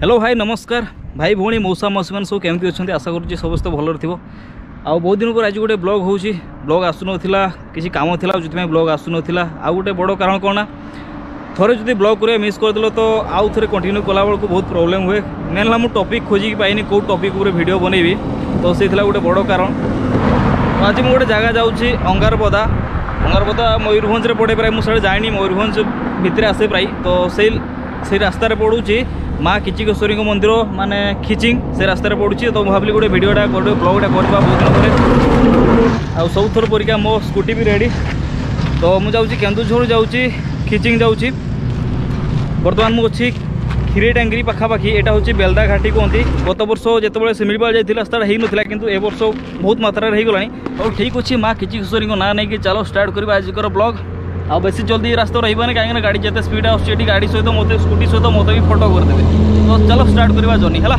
hello ভাই নমস্কার ভাই ভৌণী মৌসা মৌসুমানে সব কেমি অনেক আশা করছি সমস্ত ভালরে থাকবে আহত দিন পর আজ গোটে ব্লগ হচ্ছে ব্লগ আসুনলা কিছু কাম লা যে ব্লগ আসুনলা আউ গোটে বড় কারণ কোণ না থরে যদি ব্লগ করিয়া মিস করেদেল তো আউ থরে কন্টিনিউ কলাবেলক বহু প্রোবলেম হুয়ে মেন হল মু টপিক খোঁজিকি পাইনি কেউ টপিক উপরে ভিডিও বনাইবি তো সেই লা গোটে বড় কারণ আজ মু গোটে জায়গা যাচ্ছি অঙ্গারপদা অঙ্গারপদা ময়ূরভঞ্জে পড়ে প্রায় মু সেটা জানি ময়ূরভঞ্জ ভিতরে আসে প্রায় তো সেই সেই রাস্তায় পড়ুছি মা কিচিকেশ্বরী মন্দির মানে খিচিং সে রাস্তায় পড়ুছি তো ভাবলি গোটে ভিডিওটা গোটে ব্লগটা করবা বহু দিন পরে আবুথর পরীক্ষা মো স্কুটি বি রেডি তো মু যাচ্ছি কেন্দুঝর যাচ্ছি খিচিং যাচ্ছি বর্তমান মু অছি ক্ষীরে ট্যাঙ্গি পাখাপাখি এটা হচ্ছে বেলদা ঘাটি কুহতি গত বর্ষ যেতবে শিমিপাল যাই রাস্তাটা হয়ে নথিলা কিন্তু এ বর্ষ বহুত মাত্রার হয়ে গলানি ঠিক অছি মা কিচিকেশ্বরী না নেই চাল স্টার্ট করা আজকের ব্লগ ଆଉ ବେଶୀ ଜଲ୍ଦି ରାସ୍ତା ରହିବନି କାହିଁକିନା ଗାଡ଼ି ଯେତେ ସ୍ପିଡ୍ ଆସୁଛି ଏଠି ଗାଡ଼ି ସହିତ ମୋତେ ସ୍କୁଟି ସହିତ ମୋତେ ବି ଫଟୋ କରିଦେବେ ତ ଚାଲ ଷ୍ଟାର୍ଟ କରିବା ଜର୍ଣ୍ଣି ହେଲା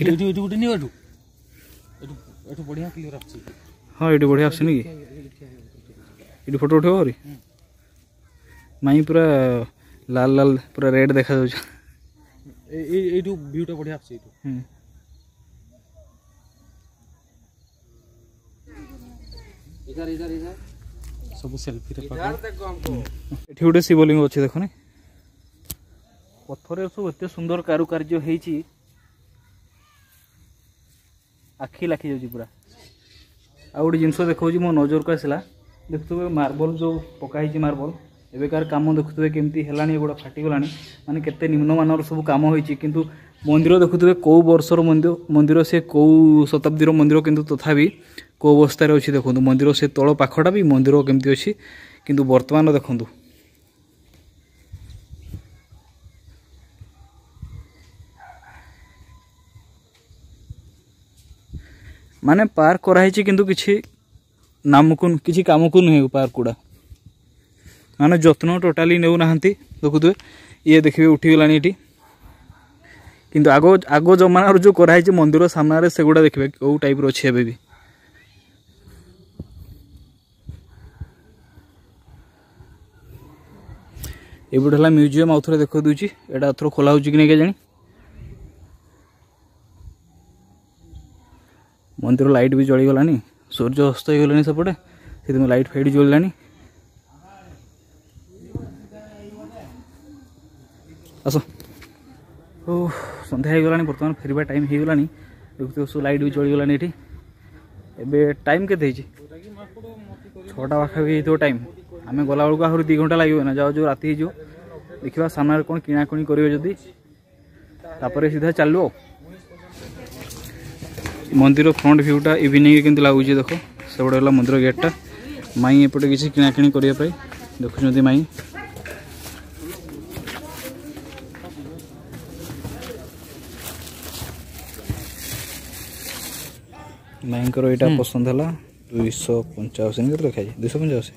ଏଠି ଏଠି ଗୋଟେ ନିଅ ଏଠୁ ଏଠୁ ଏଠୁ ବଢ଼ିଆ କ୍ଲିଅର ଆସୁଛି ହଁ ଏଠି ବଢ଼ିଆ ଆସୁନି କି ଏଠି ଫଟୋ ଉଠେଇବ ଆହୁରି ମାଇଁ ପୁରା ଲାଲ ଲାଲ ପୁରା ରେଡ୍ ଦେଖାଯାଉଛି ଏଇଠୁ ଭିୟୁଟା ବଢ଼ିଆ ଆସୁଛି ଏଇଠୁ ସବୁ ସେଲ୍ଫିରେ ଏଠି ଗୋଟେ ଶିବଲିଙ୍ଗ ଅଛି ଦେଖୁନି ପଥରେ ସବୁ ଏତେ ସୁନ୍ଦର କାରୁକାର୍ଯ୍ୟ ହେଇଛି ଆଖି ଲାଖିଯାଉଛି ପୁରା ଆଉ ଗୋଟେ ଜିନିଷ ଦେଖାଉଛି ମୋ ନଜରକୁ ଆସିଲା ଦେଖୁଥିବେ ମାର୍ବଲ ଯେଉଁ ପକା ହେଇଛି ମାର୍ବଲ ଏବେକାର କାମ ଦେଖୁଥିବେ କେମିତି ହେଲାଣି ଏଗୁଡ଼ା ଫାଟିଗଲାଣି ମାନେ କେତେ ନିମ୍ନମାନର ସବୁ କାମ ହୋଇଛି କିନ୍ତୁ ମନ୍ଦିର ଦେଖୁଥିବେ କେଉଁ ବର୍ଷର ମନ୍ଦିର ମନ୍ଦିର ସେ କେଉଁ ଶତାବ୍ଦୀର ମନ୍ଦିର କିନ୍ତୁ ତଥାପି କେଉଁ ଅବସ୍ଥାରେ ଅଛି ଦେଖନ୍ତୁ ମନ୍ଦିର ସେ ତଳ ପାଖଟା ବି ମନ୍ଦିର କେମିତି ଅଛି କିନ୍ତୁ ବର୍ତ୍ତମାନ ଦେଖନ୍ତୁ ମାନେ ପାର୍କ କରାହେଇଛି କିନ୍ତୁ କିଛି ନାମକୁ କିଛି କାମକୁ ନୁହେଁ ପାର୍କଗୁଡ଼ା ମାନେ ଯତ୍ନ ଟୋଟାଲି ନେଉନାହାନ୍ତି ଦେଖୁଥିବେ ଇଏ ଦେଖିବେ ଉଠିଗଲାଣି ଏଠି କିନ୍ତୁ ଆଗ ଆଗ ଜମାନାରୁ ଯେଉଁ କରାହେଇଛି ମନ୍ଦିର ସାମ୍ନାରେ ସେଗୁଡ଼ା ଦେଖିବେ କେଉଁ ଟାଇପ୍ର ଅଛି ଏବେ ବି ଏପଟେ ହେଲା ମ୍ୟୁଜିୟମ୍ ଆଉ ଥରେ ଦେଖାଇ ଦେଉଛି ଏଇଟା ଏଥର ଖୋଲା ହେଉଛି କି ନାହିଁ କେଜାଣି ମନ୍ଦିର ଲାଇଟ୍ ବି ଜଳିଗଲାଣି ସୂର୍ଯ୍ୟ ଅସ୍ତ ହେଇଗଲାଣି ସେପଟେ ସେଥିପାଇଁ ଲାଇଟ୍ ଫାଇଟ୍ ଜଳିଲାଣି ଆସ ଓ ସନ୍ଧ୍ୟା ହେଇଗଲାଣି ବର୍ତ୍ତମାନ ଫେରିବା ଟାଇମ୍ ହେଇଗଲାଣି ଦେଖୁଥିବ ସବୁ ଲାଇଟ୍ ବି ଜଳିଗଲାଣି ଏଠି ଏବେ ଟାଇମ୍ କେତେ ହେଇଛି ଛଅଟା ପାଖାପାଖି ହେଇଥିବ ଟାଇମ୍ ଆମେ ଗଲାବେଳକୁ ଆହୁରି ଦୁଇ ଘଣ୍ଟା ଲାଗିବ ନା ଯାଉ ଯେଉଁ ରାତି ହେଇଯିବ ଦେଖିବା ସାମ୍ନାରେ କ'ଣ କିଣାକିଣି କରିବେ ଯଦି ତାପରେ ସିଧା ଚାଲୁ ଆଉ মন্দির ফ্রন্ট ভিউটা ইভিনিংয়ে কিন্তু লাগুছে দেখ সেপটে হল মন্দির গেটটা মাই এপটে কিছু কিଣାকিণি করা দেখুছেন মাই মাইঙ্কর এটা পছন্দ হল দুইশো পঞ্চাশি কেতে লেখা যায় দুইশো পঞ্চাশি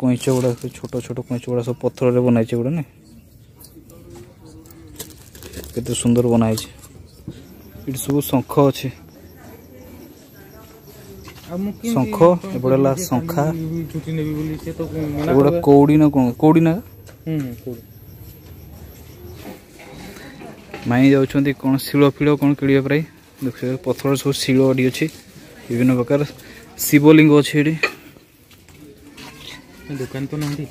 কইঁচ গুড়া ছোট ছোট কইঁচ গুড়া সব পথরের বনাইছে গুড়া না କେତେ ସୁନ୍ଦର ବନା ହେଇଛି ଏଠି ସବୁ ଶଙ୍ଖ ଅଛି ଶଙ୍ଖ ଏପଟେ ହେଲା ଶଙ୍ଖା ଏଗୁଡ଼ା କଉଡ଼ି ନା କ'ଣ କଉଡ଼ି ନା ମାଇଁ ଯାଉଛନ୍ତି କ'ଣ ଶିଳ ଫିଳ କ'ଣ କିଣିବା ପ୍ରାୟ ଦେଖ ପଥର ସବୁ ଶିଳ ଏଠି ଅଛି ବିଭିନ୍ନ ପ୍ରକାର ଶିବଲିଙ୍ଗ ଅଛି ଏଠି ଦୋକାନ ତ ନାହାନ୍ତି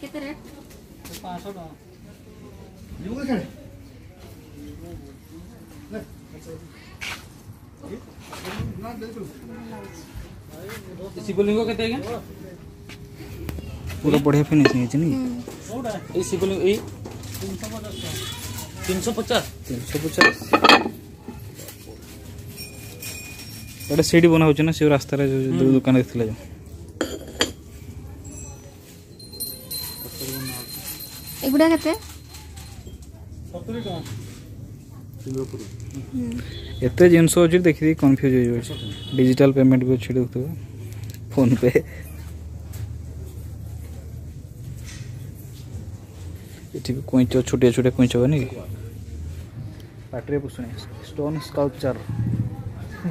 କେତେ ରେଟ୍ ପାଞ୍ଚଶହ ଟଙ୍କା शिवलिंग कहते हैं पूरा बढ़िया फिनिशिंग है नहीं ये शिवलिंग ये तीन सौ पचास तीन सौ पचास ଏଇଟା ସେଇଠି ବନା ହେଉଛି ନା ସେ ରାସ୍ତାରେ ଯେଉଁ ଦୋକାନ ଏତେ ଜିନିଷ ଅଛି ଦେଖିଦେଇ କନଫ୍ୟୁଜ୍ ହେଇଯାଉଛି ଡିଜିଟାଲ ପେମେଣ୍ଟ ବି ଅଛି ଦେଖୁଥିବ ଫୋନ୍ପେ ଏଠି ବି କଇଁଚ ଛୋଟିଆ ଛୋଟିଆ କଇଁଚ ହବନି କି ପାଟିରେ ପୋଷୁଣି ଷ୍ଟୋନ୍ ସ୍କଲ୍ପଚର୍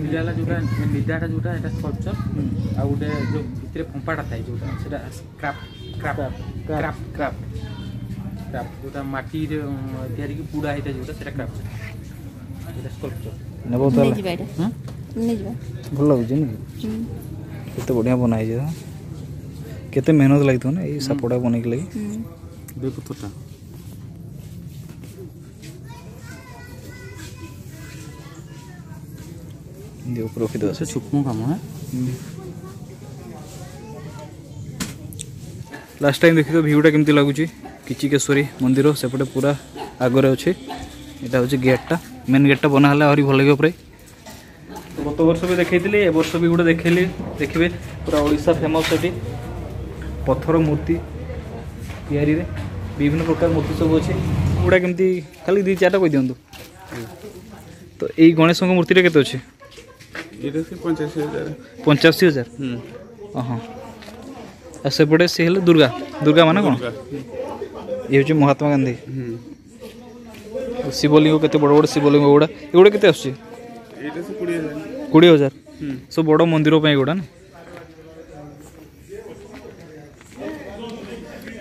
ନିଜାଟା ଯେଉଁଟା ନିଜାଟା ଯେଉଁଟା ଏଇଟା ସ୍କଲ୍ପଚର୍ ଆଉ ଗୋଟେ ଯେଉଁ ଭିତରେ ଫମ୍ପାଟା ଥାଏ ଯେଉଁଟା ସେଟା craft craft craft craft craft যেটা মাটির তৈরি কি পুড়া হইতা যেটা সেটা ক্রাফট এটা স্কল্পচার নেবো তাহলে নিয়ে যাবা এটা হুম নিয়ে যাবা ভালো লাগুছে নাকি হুম কত বড়িয়া বানাই যা কত মেহনত লাগিতো না এই সাপোর্টা বানাই লাগি হুম দুই পুতটা দিও প্রফিট আছে সুকমু কাম হ্যাঁ ଲାଷ୍ଟ ଟାଇମ୍ ଦେଖିଥିବ ଭିୟୁଟା କେମିତି ଲାଗୁଛି କିଚିକେଶ୍ୱରୀ ମନ୍ଦିର ସେପଟେ ପୁରା ଆଗରେ ଅଛି ଏଇଟା ହେଉଛି ଗେଟ୍ଟା ମେନ୍ ଗେଟ୍ଟା ବନା ହେଲା ଆହୁରି ଭଲ ଲାଗିବ ପ୍ରାୟ ଗତ ବର୍ଷ ବି ଦେଖେଇଥିଲି ଏ ବର୍ଷ ବି ଗୋଟେ ଦେଖେଇଲି ଦେଖିବେ ପୁରା ଓଡ଼ିଶା ଫେମସ୍ ସେଠି ପଥର ମୂର୍ତ୍ତି ତିଆରିରେ ବିଭିନ୍ନ ପ୍ରକାର ମୂର୍ତ୍ତି ସବୁ ଅଛି ଗୁଡ଼ା କେମିତି ଖାଲି ଦୁଇ ଚାରିଟା କହିଦିଅନ୍ତୁ ତ ଏଇ ଗଣେଶଙ୍କ ମୂର୍ତ୍ତିଟା କେତେ ଅଛି ପଞ୍ଚାଅଶୀ ହଜାର ହଁ ହଁ सेपटे सी हेल्ला दुर्गा दुर्गा मान कौन ये हूँ महात्मा गांधी शिवलिंग के बड़ बड़ शिवलिंग गुड़ा ये गुड़ा के कोड़े हजार सब बड़ मंदिर युवा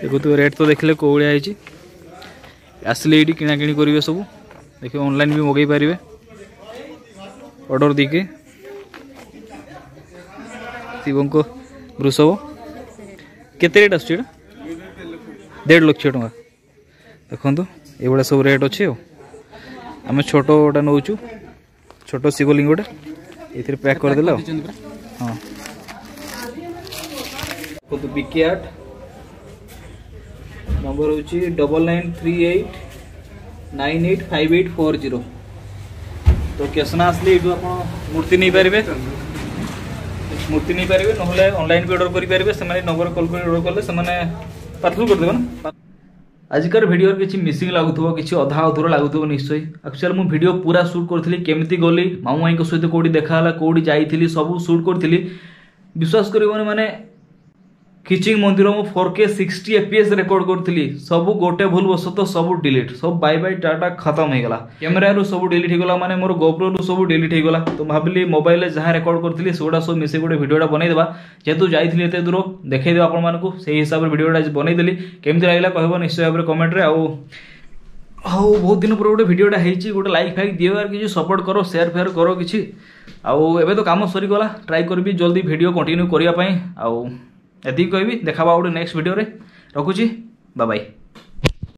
देखो रेट तो देखले कौ भाई आसले ये किणाकि करेंगे सब देखिए ऑनलाइन भी मगे पारे अर्डर दे के शिव को वृषभ केट रेट आस लक्ष टा देखु ये सब रेट अच्छे आम छोट गोटा नौ चु छोट शिवलिंग गोटा ये पैक करदे हाँ बिकेट नंबर हूँ double nine three eight nine eight five eight four zero तो कैसना आसली मूर्ति नहीं पारे मूर्ति नहीं पारे ना अनलाइन भी अर्डर करें नंबर कल करेंडर कले पार्सल करदे ना आजिकार भिड किसी मिसिंग लगुव किसी अधा अधूर लगुव निश्चय आकचुअल मुझ भिड पूरा सुट करी केमी गली मामू माई सहित कौटी देखा कौटी जाइली सब सुट करी विश्वास करें ଖିଚିଂ ମନ୍ଦିର ମୁଁ four K sixty FPS record କରିଥିଲି ସବୁ ଗୋଟେ ଭୁଲ ବଶତଃ ସବୁ ଡିଲିଟ୍ ସବୁ ବାଇ ବାଇ ଡାଟା ଖତମ ହେଇଗଲା କ୍ୟାମେରାରୁ ସବୁ ଡିଲିଟ୍ ହେଇଗଲା ମାନେ ମୋର ଗୋବ୍ରୋରୁ ସବୁ ଡିଲିଟ୍ ହେଇଗଲା ତ ଭାବିଲି ମୋବାଇଲରେ ଯାହା ରେକର୍ଡ କରିଥିଲି ସେଗୁଡ଼ା ସବୁ ମିଶିକି ଗୋଟେ ଭିଡ଼ିଓଟା ବନେଇଦେବା ଯେହେତୁ ଯାଇଥିଲି ଏତେ ଦୂର ଦେଖେଇଦେବା ଆପଣମାନଙ୍କୁ ସେଇ ହିସାବରେ ଭିଡ଼ିଓଟା ଆଜି ବନେଇଦେଲି କେମିତି ଲାଗିଲା କହିବ ନିଶ୍ଚୟ ଭାବରେ କମେଣ୍ଟରେ ଆଉ ହଉ ବହୁତ ଦିନ ପରେ ଗୋଟେ ଭିଡ଼ିଓଟା ହେଇଛି ଗୋଟେ ଲାଇକ୍ ଫାଇକ୍ ଦିଅ ଆର୍ କିଛି ସପୋର୍ଟ କର ସେୟାର ଫେୟାର କର କିଛି ଆଉ ଏବେ ତ କାମ ସରିଗଲା ଟ୍ରାଏ କରିବି ଜଲ୍ଦି ଭିଡ଼ିଓ କଣ୍ଟିନ୍ୟୁ କରିବା ପାଇଁ ଆଉ ଏତିକି କହିବି ଦେଖାବା ଗୋଟେ ନେକ୍ସଟ ଭିଡ଼ିଓରେ ରଖୁଛି ବାବାଇ